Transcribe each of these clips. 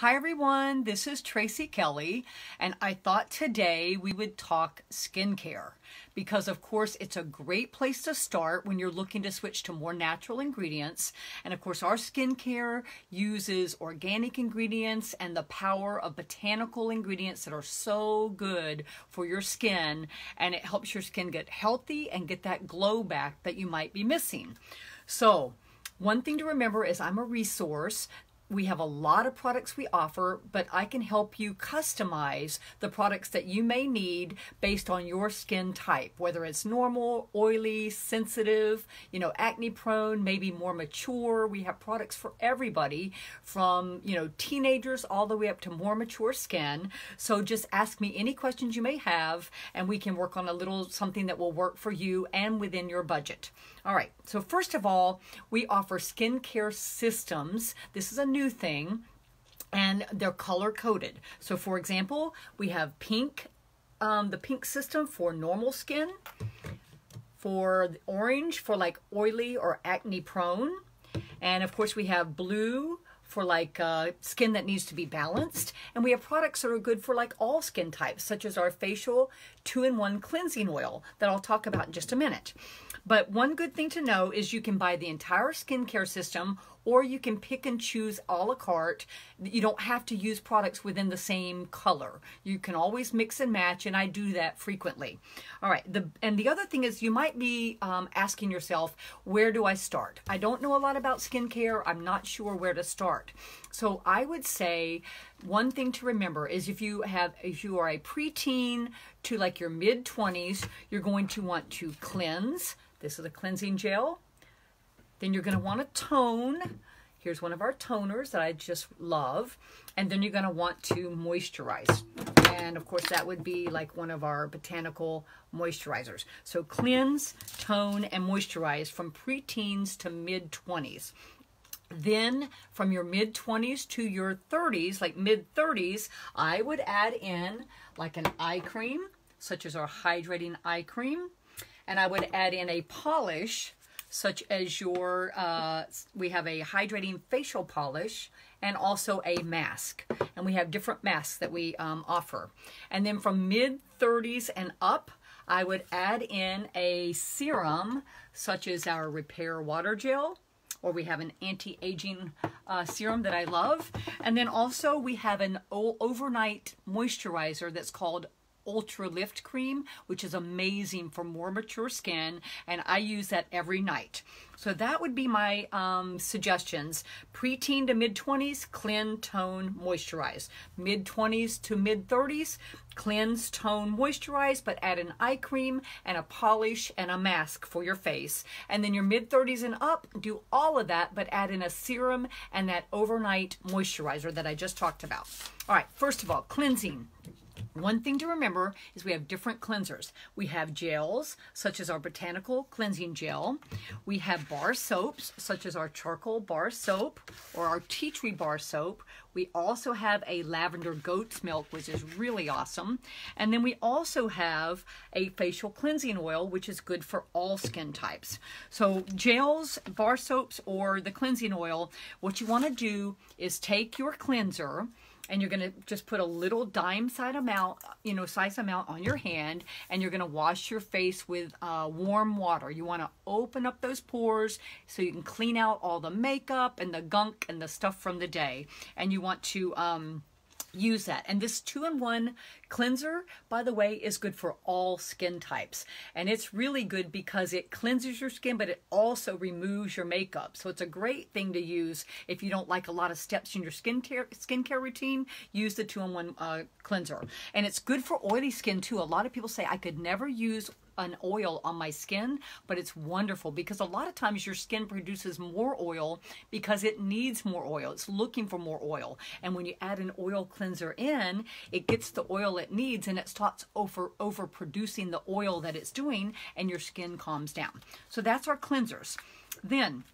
Hi everyone, this is Traci Kelly, and I thought today we would talk skincare because, of course, it's a great place to start when you're looking to switch to more natural ingredients. And of course, our skincare uses organic ingredients and the power of botanical ingredients that are so good for your skin, and it helps your skin get healthy and get that glow back that you might be missing. So, one thing to remember is I'm a resource we have a lot of products we offer, but I can help you customize the products that you may need based on your skin type, whether it's normal, oily, sensitive, you know, acne prone, maybe more mature. We have products for everybody from, you know, teenagers all the way up to more mature skin. So just ask me any questions you may have and we can work on a little something that will work for you and within your budget. All right. So first of all, we offer skincare systems. This is a new new thing and they're color coded. So for example, we have pink, um, the pink system for normal skin, for orange for like oily or acne prone, and of course we have blue for like uh, skin that needs to be balanced. And we have products that are good for like all skin types, such as our facial two-in-one cleansing oil that I'll talk about in just a minute. But one good thing to know is you can buy the entire skincare system or you can pick and choose a la carte. You don't have to use products within the same color. You can always mix and match, and I do that frequently. All right, the and the other thing is you might be um, asking yourself, where do I start? I don't know a lot about skincare. I'm not sure where to start. So I would say one thing to remember is if you have if you are a preteen to like your mid 20s, you're going to want to cleanse. This is a cleansing gel then you're going to want to tone. Here's one of our toners that I just love. And then you're going to want to moisturize. And of course, that would be like one of our botanical moisturizers. So cleanse, tone, and moisturize from preteens to mid-20s. Then from your mid 20s to your 30s, like mid 30s, I would add in like an eye cream, such as our hydrating eye cream. And I would add in a polish such as your, uh, we have a hydrating facial polish and also a mask. And we have different masks that we um, offer. And then from mid 30s and up, I would add in a serum such as our Repair Water Gel, or we have an anti-aging uh, serum that I love. And then also we have an overnight moisturizer that's called Ultra Lift Cream, which is amazing for more mature skin, and I use that every night. So that would be my um, suggestions. Preteen to mid-20s, cleanse, tone, moisturize. Mid-20s to mid-30s, cleanse, tone, moisturize, but add an eye cream and a polish and a mask for your face. And then your mid-30s and up, do all of that, but add in a serum and that overnight moisturizer that I just talked about. All right, first of all, cleansing. One thing to remember is we have different cleansers. We have gels, such as our botanical cleansing gel. We have bar soaps, such as our charcoal bar soap or our tea tree bar soap. We also have a lavender goat's milk, which is really awesome. And then we also have a facial cleansing oil, which is good for all skin types. So gels, bar soaps, or the cleansing oil, what you want to do is take your cleanser, and you're going to just put a little dime size amount, you know, size amount on your hand, and you're going to wash your face with uh, warm water. You want to open up those pores so you can clean out all the makeup and the gunk and the stuff from the day. And you want to um, use that. And this two-in-one cleanser, by the way, is good for all skin types. And it's really good because it cleanses your skin, but it also removes your makeup. So it's a great thing to use if you don't like a lot of steps in your skincare skincare routine. Use the two-in-one uh, cleanser. And it's good for oily skin too. A lot of people say, I could never use an oil on my skin, but it's wonderful because a lot of times your skin produces more oil because it needs more oil. It's looking for more oil. And when you add an oil cleanser in, it gets the oil it needs and it starts over, over producing the oil that it's doing and your skin calms down. So that's our cleansers. Then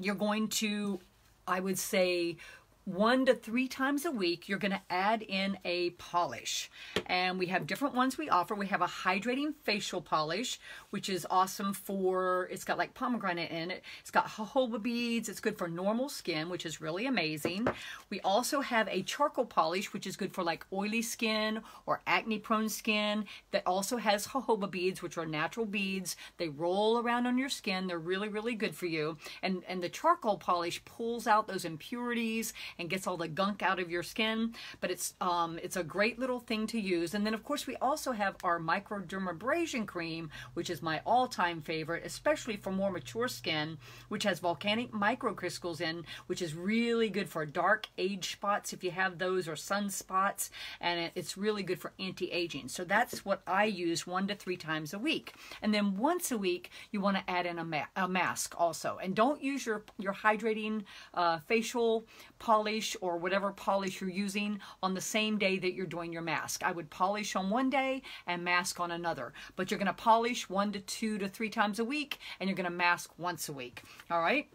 you're going to, I would say, one to three times a week, you're going to add in a polish. And we have different ones we offer. We have a hydrating facial polish, which is awesome for, it's got like pomegranate in it. It's got jojoba beads. It's good for normal skin, which is really amazing. We also have a charcoal polish, which is good for like oily skin or acne prone skin that also has jojoba beads, which are natural beads. They roll around on your skin. They're really, really good for you. And, and the charcoal polish pulls out those impurities and gets all the gunk out of your skin. But it's um, it's a great little thing to use. And then of course we also have our microdermabrasion cream, which is my all-time favorite, especially for more mature skin, which has volcanic microcrystals in, which is really good for dark age spots if you have those or sunspots, and it's really good for anti-aging. So that's what I use one to three times a week. And then once a week, you want to add in a, ma a mask also. And don't use your, your hydrating uh, facial polish or whatever polish you're using on the same day that you're doing your mask. I would polish on one day and mask on another. But you're going to polish one to two to three times a week and you're going to mask once a week. All right?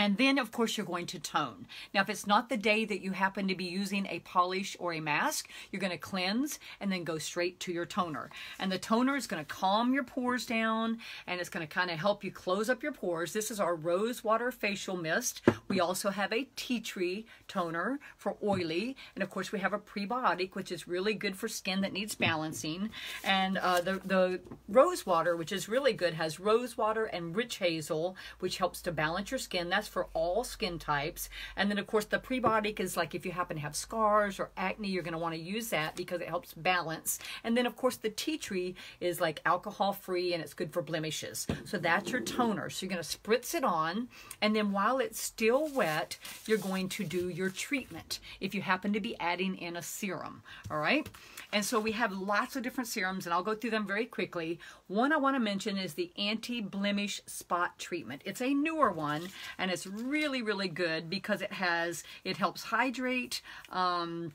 And then, of course, you're going to tone. Now, if it's not the day that you happen to be using a polish or a mask, you're going to cleanse and then go straight to your toner. And the toner is going to calm your pores down and it's going to kind of help you close up your pores. This is our Rose Water Facial Mist. We also have a tea tree toner for oily. And, of course, we have a prebiotic, which is really good for skin that needs balancing. And uh, the, the Rose Water, which is really good, has rose water and witch hazel, which helps to balance your skin. That's for all skin types. And then, of course, the prebiotic is like if you happen to have scars or acne, you're going to want to use that because it helps balance. And then, of course, the tea tree is like alcohol free and it's good for blemishes. So that's your toner. So you're going to spritz it on. And then while it's still wet, you're going to do your treatment if you happen to be adding in a serum. All right. And so we have lots of different serums, and I'll go through them very quickly. One I want to mention is the anti-blemish spot treatment. It's a newer one, and it's really, really good because it has, it helps hydrate, um,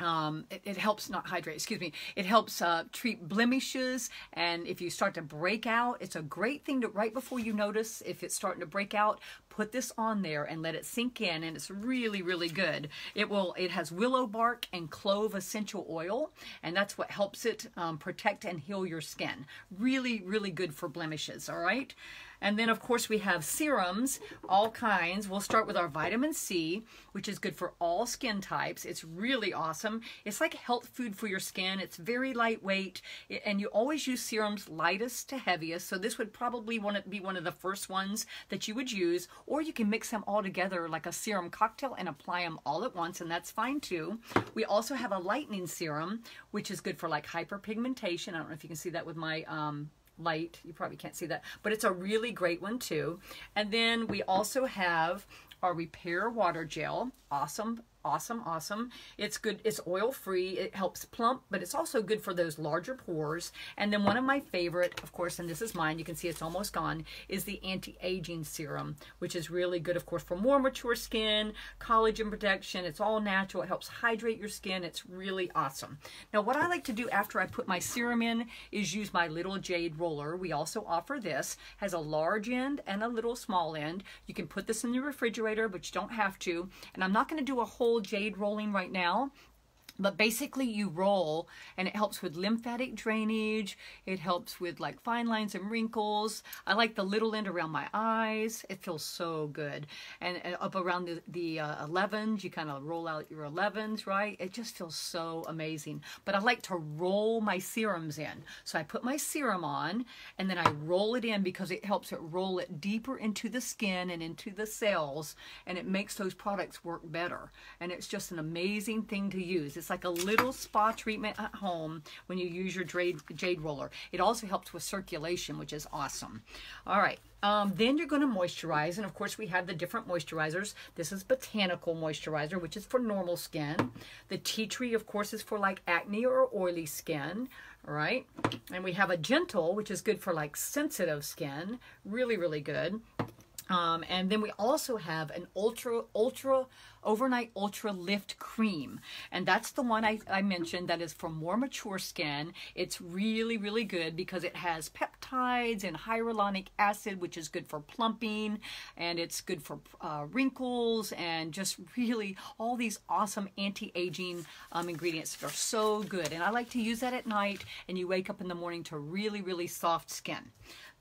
um, it, it, helps not hydrate, excuse me. It helps uh, treat blemishes, and if you start to break out, it's a great thing to right before you notice if it's starting to break out. Put this on there and let it sink in, and it's really, really good. It will. It has willow bark and clove essential oil, and that's what helps it um, protect and heal your skin. Really, really good for blemishes. All right. And then, of course, we have serums, all kinds. We'll start with our vitamin C, which is good for all skin types. It's really awesome. It's like health food for your skin. It's very lightweight, and you always use serums lightest to heaviest. So this would probably want to be one of the first ones that you would use, or you can mix them all together like a serum cocktail and apply them all at once, and that's fine too. We also have a lightening serum, which is good for like hyperpigmentation. I don't know if you can see that with my um, light. You probably can't see that, but it's a really great one too. And then we also have our repair water gel. Awesome awesome, awesome. It's good. It's oil free. It helps plump, but it's also good for those larger pores. And then one of my favorite, of course, and this is mine, you can see it's almost gone, is the anti-aging serum, which is really good, of course, for more mature skin, collagen protection. It's all natural. It helps hydrate your skin. It's really awesome. Now, what I like to do after I put my serum in is use my little jade roller. We also offer this. Has a large end and a little small end. You can put this in the refrigerator, but you don't have to. And I'm not going to do a whole jade rolling right now but basically you roll and it helps with lymphatic drainage. It helps with like fine lines and wrinkles. I like the little end around my eyes. It feels so good. And, and up around the, the uh, 11s you kind of roll out your 11s right? It just feels so amazing. But i like to roll my serums in. So i put my serum on and then i roll it in because it helps it roll it deeper into the skin and into the cells and it makes those products work better. And it's just an amazing thing to use. It's like a little spa treatment at home when you use your jade, jade roller. It also helps with circulation, which is awesome. All right. Um, then you're going to moisturize, and of course we have the different moisturizers. This is Botanical Moisturizer, which is for normal skin. The tea tree, of course, is for like acne or oily skin, right? And we have a Gentle, which is good for like sensitive skin. Really, really good. Um, and then we also have an ultra, ultra, overnight ultra lift cream. And that's the one I, I mentioned that is for more mature skin. It's really, really good because it has peptides and hyaluronic acid, which is good for plumping and it's good for uh, wrinkles and just really all these awesome anti-aging um, ingredients that are so good. And I like to use that at night and you wake up in the morning to really, really soft skin.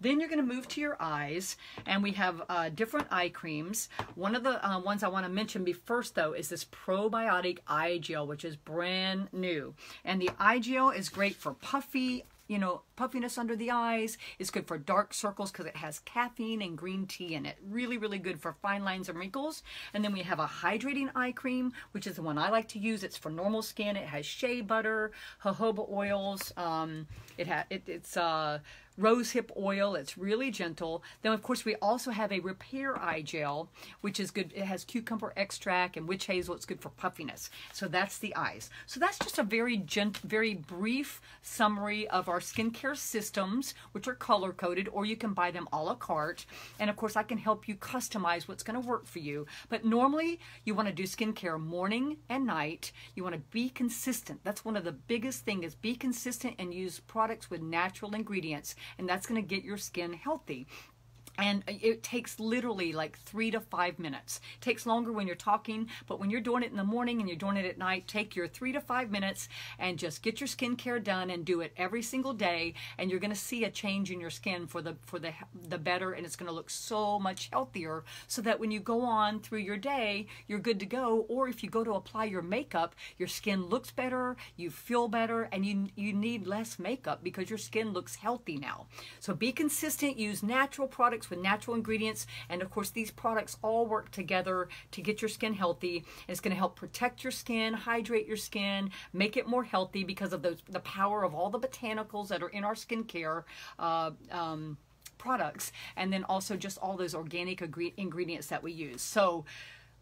Then you're going to move to your eyes, and we have uh, different eye creams. One of the uh, ones I want to mention first, though, is this probiotic eye gel, which is brand new. And the eye gel is great for puffy you know, puffiness under the eyes. It's good for dark circles because it has caffeine and green tea in it. Really, really good for fine lines and wrinkles. And then we have a hydrating eye cream, which is the one I like to use. It's for normal skin. It has shea butter, jojoba oils. Um, it ha it, it's uh, rosehip oil. It's really gentle. Then, of course, we also have a repair eye gel, which is good. It has cucumber extract and witch hazel. It's good for puffiness. So that's the eyes. So that's just a very gent, very brief summary of our skincare systems, which are color coded, or you can buy them a la carte. And of course, I can help you customize what's going to work for you. But normally, you want to do skincare morning and night. You want to be consistent. That's one of the biggest things is be consistent and use products with natural ingredients and that's going to get your skin healthy and it takes literally like three to five minutes. It takes longer when you're talking, but when you're doing it in the morning and you're doing it at night, take your three to five minutes and just get your skincare done and do it every single day. And you're going to see a change in your skin for the for the the better, and it's going to look so much healthier. So that when you go on through your day, you're good to go. Or if you go to apply your makeup, your skin looks better, you feel better, and you you need less makeup because your skin looks healthy now. So be consistent. Use natural products products with natural ingredients. And of course, these products all work together to get your skin healthy. It's going to help protect your skin, hydrate your skin, make it more healthy because of those, the power of all the botanicals that are in our skincare. Uh, um, products and then also just all those organic ingredients that we use. So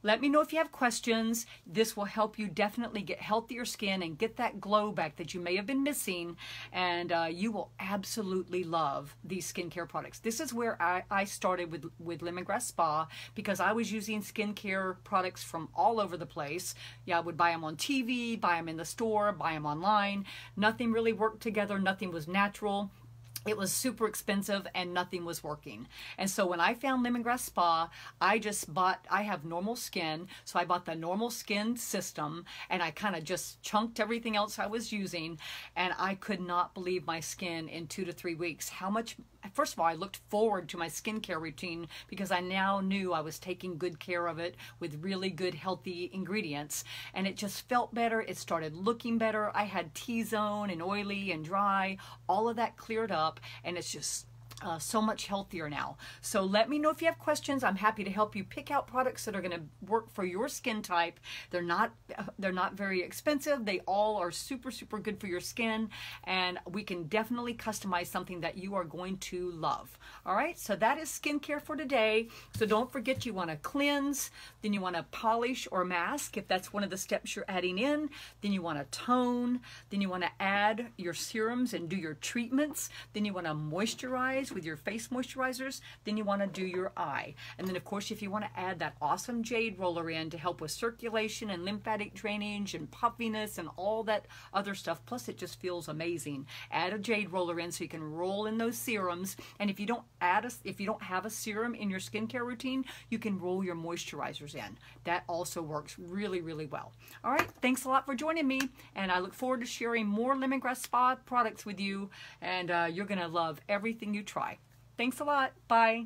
let me know if you have questions. This will help you definitely get healthier skin and get that glow back that you may have been missing. And uh, you will absolutely love these skincare products. This is where I, I started with, with Lemongrass Spa because I was using skincare products from all over the place. Yeah, I would buy them on TV, buy them in the store, buy them online. Nothing really worked together. Nothing was natural it was super expensive and nothing was working. And so when I found Lemongrass Spa, I just bought, I have normal skin, so I bought the normal skin system and I kind of just chunked everything else I was using. And I could not believe my skin in two to three weeks, how much first of all, I looked forward to my skincare routine because I now knew I was taking good care of it with really good, healthy ingredients. And it just felt better. It started looking better. I had T zone and oily and dry. All of that cleared up, and it's just uh, so much healthier now. So let me know if you have questions. I'm happy to help you pick out products that are going to work for your skin type. They're not they're not very expensive. They all are super super good for your skin and we can definitely customize something that you are going to love. All right? So that is skincare for today. So don't forget you want to cleanse, then you want to polish or mask if that's one of the steps you're adding in, then you want to tone, then you want to add your serums and do your treatments, then you want to moisturize with your face moisturizers, then you want to do your eye. And then, of course, if you want to add that awesome jade roller in to help with circulation and lymphatic drainage and puffiness and all that other stuff, plus it just feels amazing. Add a jade roller in so you can roll in those serums. And if you don't add a, if you don't have a serum in your skincare routine, you can roll your moisturizers in. That also works really, really well. All right, thanks a lot for joining me, and I look forward to sharing more Lemongrass Spa products with you, and uh, you're gonna love everything you try try. Thanks a lot. Bye.